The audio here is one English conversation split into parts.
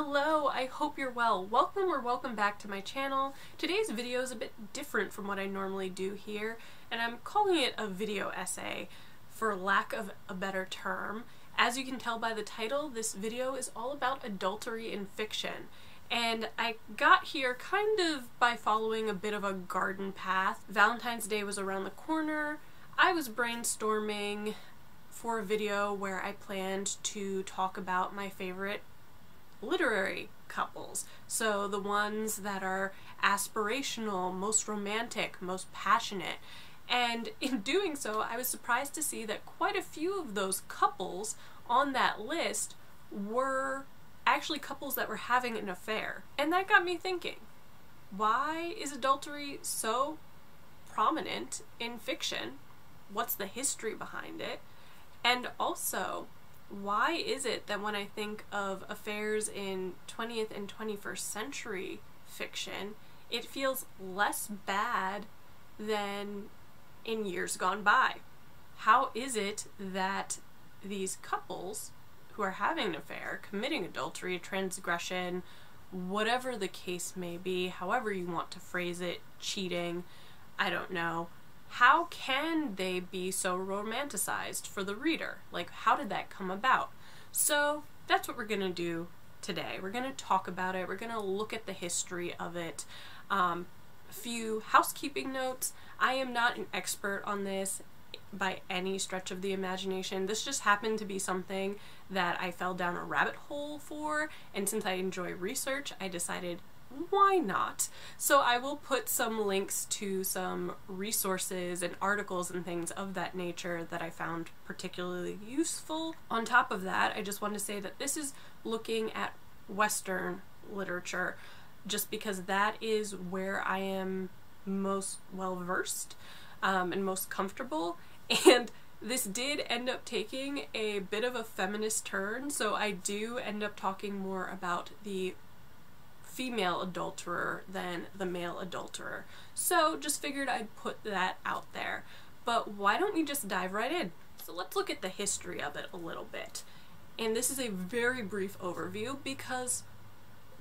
Hello, I hope you're well. Welcome or welcome back to my channel. Today's video is a bit different from what I normally do here, and I'm calling it a video essay for lack of a better term. As you can tell by the title, this video is all about adultery in fiction. And I got here kind of by following a bit of a garden path. Valentine's Day was around the corner. I was brainstorming for a video where I planned to talk about my favorite literary couples. So the ones that are aspirational, most romantic, most passionate. And in doing so, I was surprised to see that quite a few of those couples on that list were actually couples that were having an affair. And that got me thinking, why is adultery so prominent in fiction? What's the history behind it? And also, why is it that when I think of affairs in 20th and 21st century fiction, it feels less bad than in years gone by? How is it that these couples who are having an affair, committing adultery, transgression, whatever the case may be, however you want to phrase it, cheating, I don't know, how can they be so romanticized for the reader? Like, how did that come about? So, that's what we're going to do today. We're going to talk about it, we're going to look at the history of it. Um, a few housekeeping notes. I am not an expert on this by any stretch of the imagination. This just happened to be something that I fell down a rabbit hole for, and since I enjoy research, I decided why not? So I will put some links to some resources and articles and things of that nature that I found particularly useful. On top of that, I just want to say that this is looking at Western literature just because that is where I am most well versed um, and most comfortable. And this did end up taking a bit of a feminist turn, so I do end up talking more about the female adulterer than the male adulterer. So just figured I'd put that out there. But why don't we just dive right in? So let's look at the history of it a little bit. And this is a very brief overview because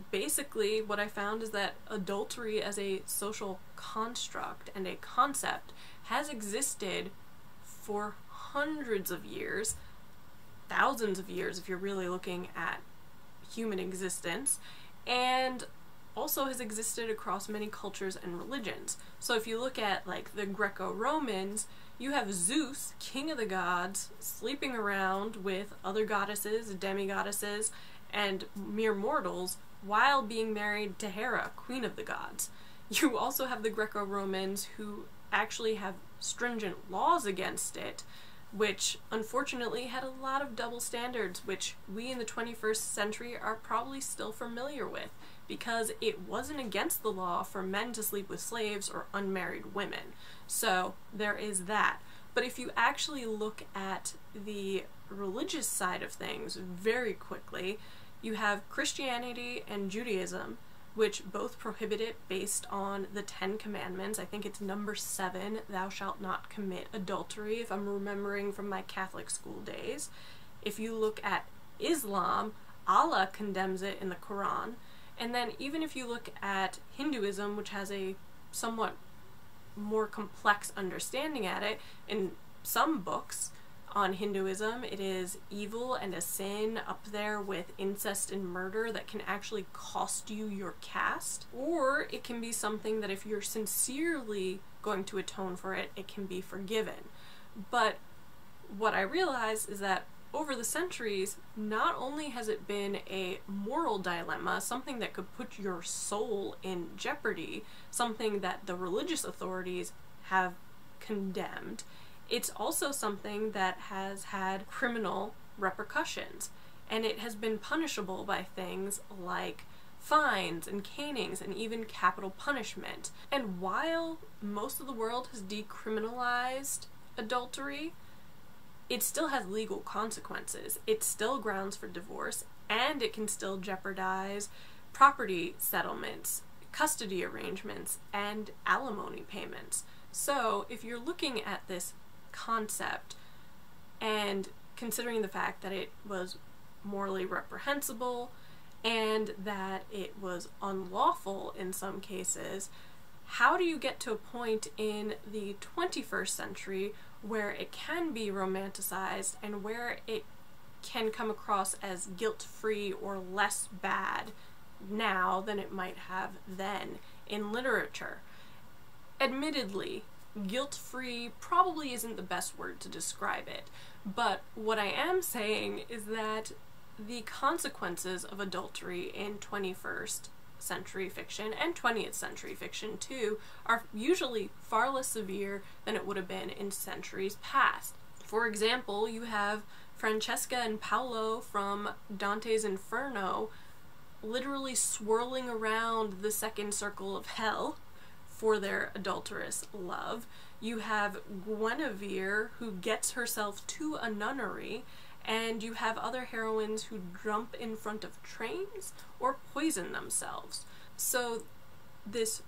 basically what I found is that adultery as a social construct and a concept has existed for hundreds of years, thousands of years if you're really looking at human existence, and also has existed across many cultures and religions. So if you look at like the Greco-Romans, you have Zeus, king of the gods, sleeping around with other goddesses, demigoddesses, and mere mortals while being married to Hera, queen of the gods. You also have the Greco-Romans who actually have stringent laws against it, which unfortunately had a lot of double standards, which we in the 21st century are probably still familiar with, because it wasn't against the law for men to sleep with slaves or unmarried women. So there is that. But if you actually look at the religious side of things very quickly, you have Christianity and Judaism, which both prohibit it based on the Ten Commandments. I think it's number seven, thou shalt not commit adultery, if I'm remembering from my Catholic school days. If you look at Islam, Allah condemns it in the Quran. And then even if you look at Hinduism, which has a somewhat more complex understanding at it, in some books, on Hinduism, it is evil and a sin up there with incest and murder that can actually cost you your caste. Or it can be something that if you're sincerely going to atone for it, it can be forgiven. But what I realize is that over the centuries, not only has it been a moral dilemma, something that could put your soul in jeopardy, something that the religious authorities have condemned, it's also something that has had criminal repercussions, and it has been punishable by things like fines and canings and even capital punishment. And while most of the world has decriminalized adultery, it still has legal consequences. It's still grounds for divorce, and it can still jeopardize property settlements, custody arrangements, and alimony payments. So, if you're looking at this concept. And considering the fact that it was morally reprehensible and that it was unlawful in some cases, how do you get to a point in the 21st century where it can be romanticized and where it can come across as guilt free or less bad now than it might have then in literature? Admittedly, guilt free probably isn't the best word to describe it, but what I am saying is that the consequences of adultery in 21st century fiction and 20th century fiction too are usually far less severe than it would have been in centuries past. For example, you have Francesca and Paolo from Dante's Inferno literally swirling around the second circle of hell for their adulterous love. You have Guinevere who gets herself to a nunnery and you have other heroines who jump in front of trains or poison themselves. So, this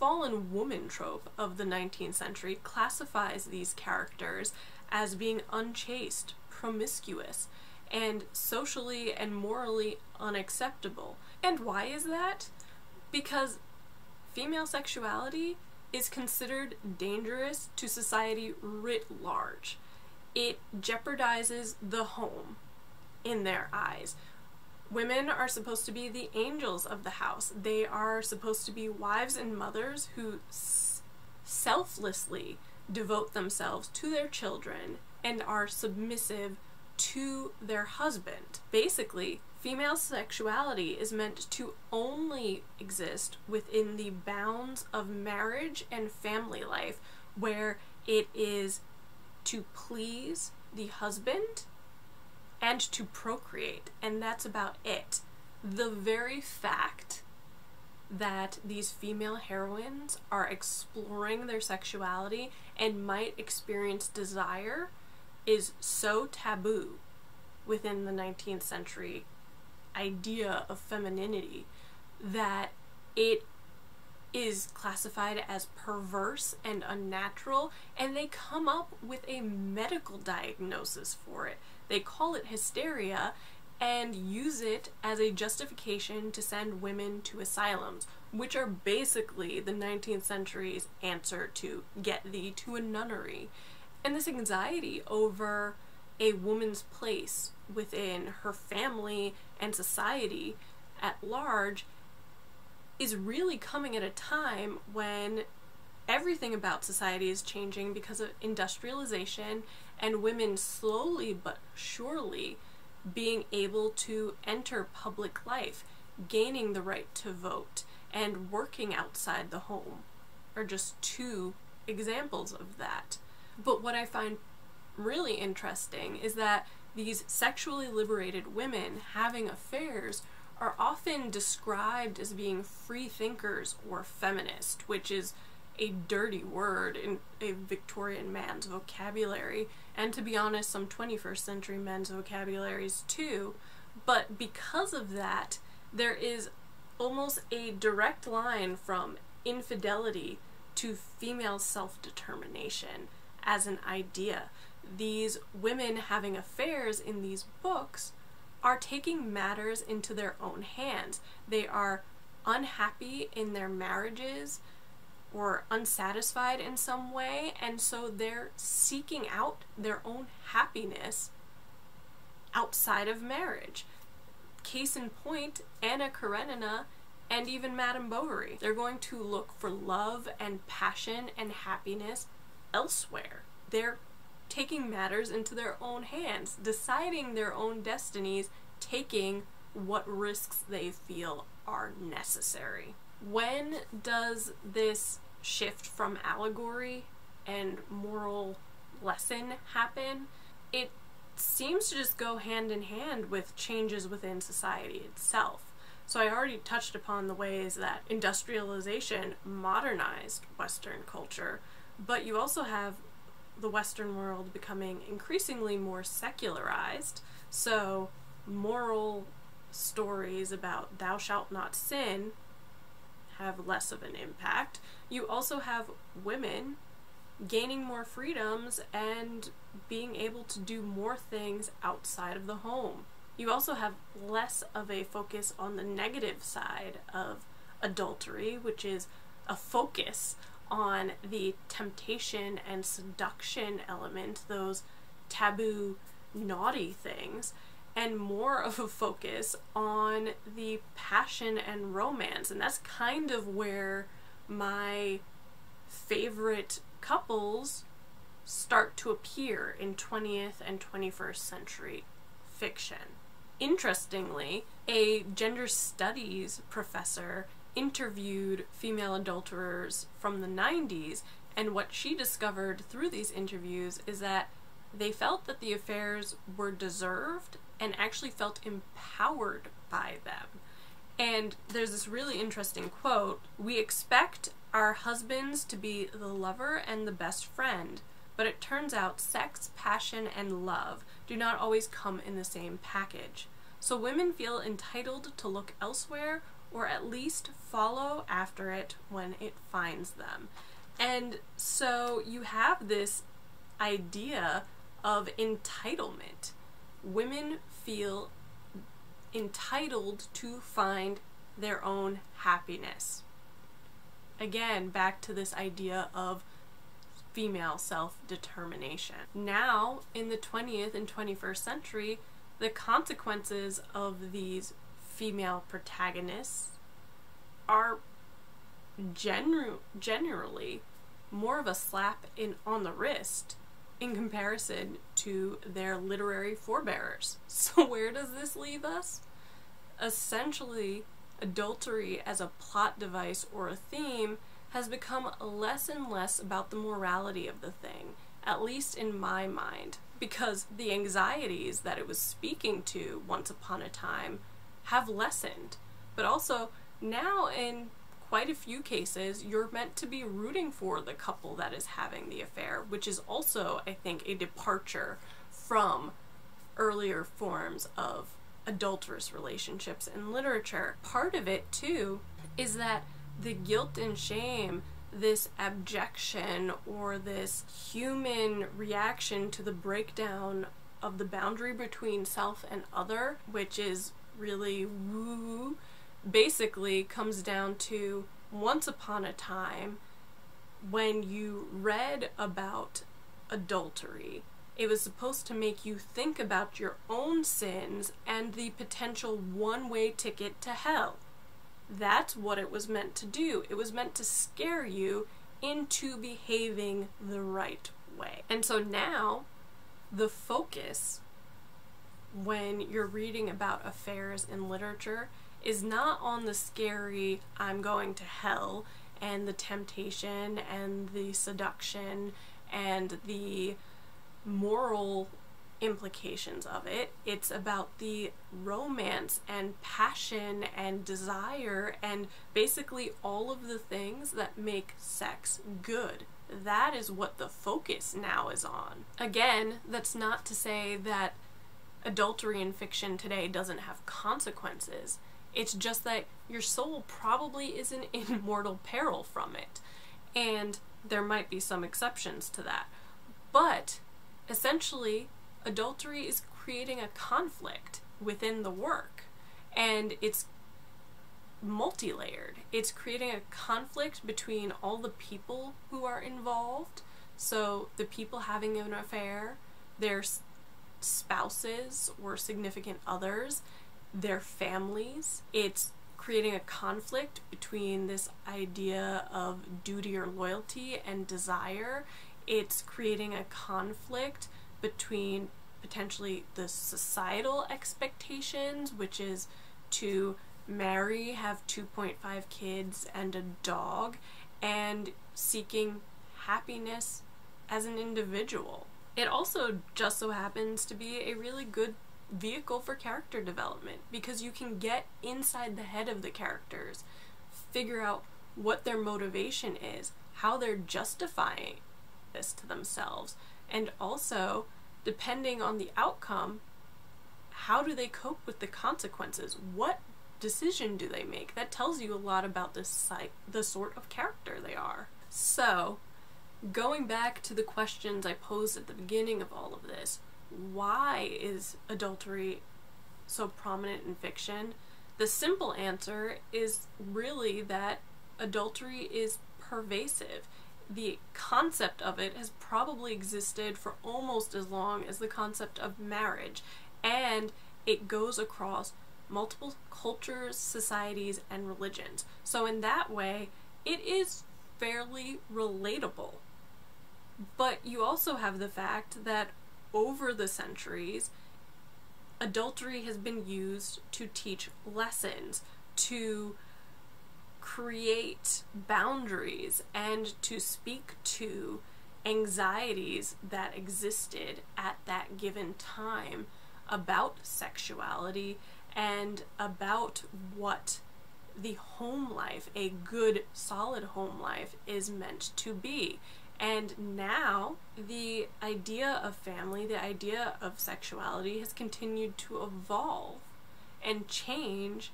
fallen woman trope of the 19th century classifies these characters as being unchaste, promiscuous, and socially and morally unacceptable. And why is that? Because female sexuality is considered dangerous to society writ large it jeopardizes the home in their eyes. Women are supposed to be the angels of the house. They are supposed to be wives and mothers who selflessly devote themselves to their children and are submissive to their husband. Basically, female sexuality is meant to only exist within the bounds of marriage and family life, where it is to please the husband and to procreate, and that's about it. The very fact that these female heroines are exploring their sexuality and might experience desire is so taboo within the 19th century idea of femininity that it is classified as perverse and unnatural, and they come up with a medical diagnosis for it. They call it hysteria and use it as a justification to send women to asylums, which are basically the 19th century's answer to get thee to a nunnery. And this anxiety over a woman's place within her family and society at large is really coming at a time when everything about society is changing because of industrialization and women slowly but surely being able to enter public life, gaining the right to vote, and working outside the home are just two examples of that. But what I find really interesting is that these sexually liberated women having affairs are often described as being free thinkers or feminist, which is a dirty word in a Victorian man's vocabulary, and to be honest, some 21st century men's vocabularies too. But because of that, there is almost a direct line from infidelity to female self determination as an idea. These women having affairs in these books are taking matters into their own hands. They are unhappy in their marriages or unsatisfied in some way, and so they're seeking out their own happiness outside of marriage. Case in point, Anna Karenina and even Madame Bovary. They're going to look for love and passion and happiness elsewhere. They're taking matters into their own hands, deciding their own destinies, taking what risks they feel are necessary. When does this shift from allegory and moral lesson happen? It seems to just go hand in hand with changes within society itself. So I already touched upon the ways that industrialization modernized Western culture, but you also have the Western world becoming increasingly more secularized. So, moral stories about thou shalt not sin have less of an impact. You also have women gaining more freedoms and being able to do more things outside of the home. You also have less of a focus on the negative side of adultery, which is a focus on the temptation and seduction element, those taboo, naughty things, and more of a focus on the passion and romance. And that's kind of where my favorite couples start to appear in 20th and 21st century fiction. Interestingly, a gender studies professor interviewed female adulterers from the 90s, and what she discovered through these interviews is that they felt that the affairs were deserved and actually felt empowered by them. And there's this really interesting quote We expect our husbands to be the lover and the best friend, but it turns out sex, passion, and love do not always come in the same package. So women feel entitled to look elsewhere or at least follow after it when it finds them. And so you have this idea of entitlement. Women feel entitled to find their own happiness. Again, back to this idea of female self determination. Now, in the 20th and 21st century, the consequences of these female protagonists are genu- generally more of a slap in on the wrist in comparison to their literary forebears. So where does this leave us? Essentially, adultery as a plot device or a theme has become less and less about the morality of the thing, at least in my mind, because the anxieties that it was speaking to once upon a time have lessened. But also, now in quite a few cases, you're meant to be rooting for the couple that is having the affair, which is also, I think, a departure from earlier forms of adulterous relationships in literature. Part of it, too, is that the guilt and shame, this abjection or this human reaction to the breakdown of the boundary between self and other, which is really woo, basically comes down to once upon a time when you read about adultery. It was supposed to make you think about your own sins and the potential one way ticket to hell. That's what it was meant to do. It was meant to scare you into behaving the right way. And so now, the focus when you're reading about affairs in literature is not on the scary, I'm going to hell, and the temptation and the seduction and the moral implications of it. It's about the romance and passion and desire and basically all of the things that make sex good. That is what the focus now is on. Again, that's not to say that adultery in fiction today doesn't have consequences. It's just that your soul probably isn't in mortal peril from it. And there might be some exceptions to that. But essentially, adultery is creating a conflict within the work. And it's multi layered. It's creating a conflict between all the people who are involved. So, the people having an affair, their spouses or significant others, their families. It's creating a conflict between this idea of duty or loyalty and desire. It's creating a conflict between potentially the societal expectations, which is to marry, have 2.5 kids, and a dog, and seeking happiness as an individual. It also just so happens to be a really good vehicle for character development because you can get inside the head of the characters, figure out what their motivation is, how they're justifying this to themselves, and also, depending on the outcome, how do they cope with the consequences? What decision do they make? That tells you a lot about the site, the sort of character they are. So, going back to the questions I posed at the beginning of all of this, why is adultery so prominent in fiction? The simple answer is really that adultery is pervasive. The concept of it has probably existed for almost as long as the concept of marriage, and it goes across multiple cultures, societies, and religions. So, in that way, it is fairly relatable. But you also have the fact that over the centuries, adultery has been used to teach lessons, to create boundaries, and to speak to anxieties that existed at that given time about sexuality and about what the home life, a good, solid home life, is meant to be. And now, the idea of family, the idea of sexuality has continued to evolve and change,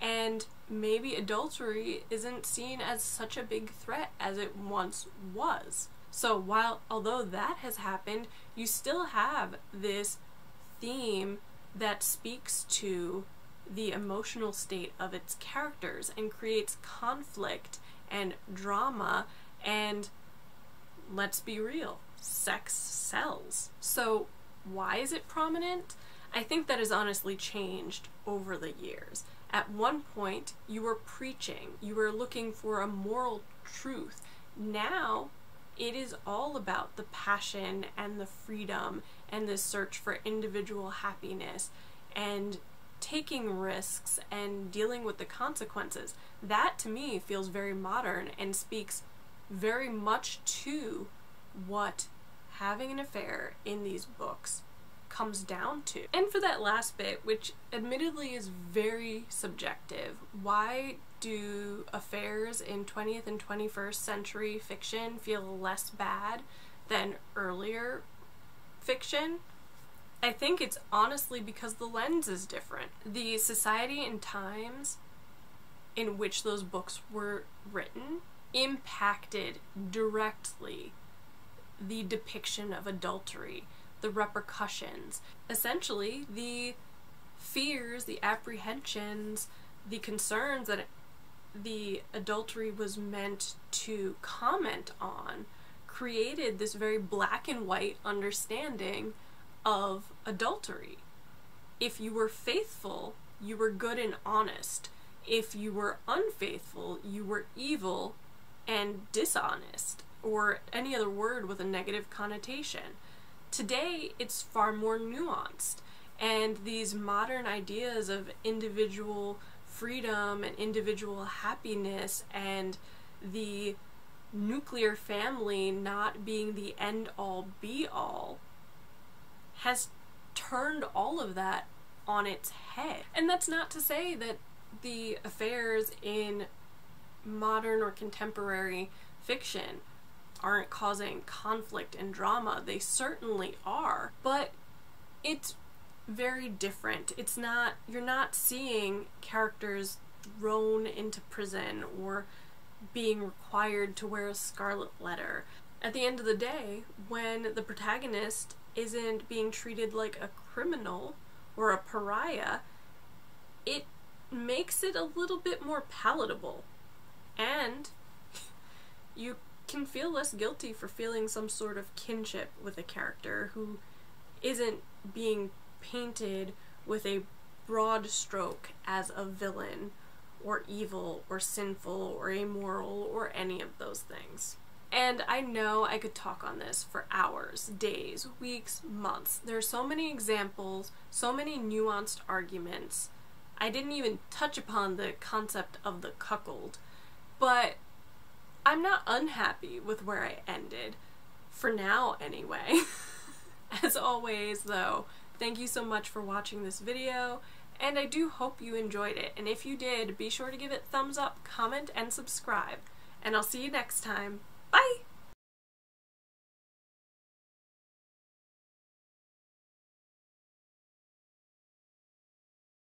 and maybe adultery isn't seen as such a big threat as it once was. So, while although that has happened, you still have this theme that speaks to the emotional state of its characters and creates conflict and drama and let's be real, sex sells. So, why is it prominent? I think that has honestly changed over the years. At one point, you were preaching, you were looking for a moral truth. Now, it is all about the passion and the freedom and the search for individual happiness and taking risks and dealing with the consequences. That to me feels very modern and speaks very much to what having an affair in these books comes down to. And for that last bit, which admittedly is very subjective, why do affairs in 20th and 21st century fiction feel less bad than earlier fiction? I think it's honestly because the lens is different. The society and times in which those books were written impacted directly the depiction of adultery, the repercussions, essentially the fears, the apprehensions, the concerns that the adultery was meant to comment on created this very black and white understanding of adultery. If you were faithful, you were good and honest. If you were unfaithful, you were evil and dishonest, or any other word with a negative connotation. Today, it's far more nuanced, and these modern ideas of individual freedom and individual happiness and the nuclear family not being the end all be all has turned all of that on its head. And that's not to say that the affairs in modern or contemporary fiction aren't causing conflict and drama. They certainly are. But it's very different. It's not, you're not seeing characters thrown into prison or being required to wear a scarlet letter. At the end of the day, when the protagonist isn't being treated like a criminal or a pariah, it makes it a little bit more palatable. And you can feel less guilty for feeling some sort of kinship with a character who isn't being painted with a broad stroke as a villain or evil or sinful or immoral or any of those things. And I know I could talk on this for hours, days, weeks, months. There are so many examples, so many nuanced arguments. I didn't even touch upon the concept of the cuckold. But I'm not unhappy with where I ended. For now, anyway. As always, though, thank you so much for watching this video, and I do hope you enjoyed it. And if you did, be sure to give it thumbs up, comment, and subscribe. And I'll see you next time. Bye!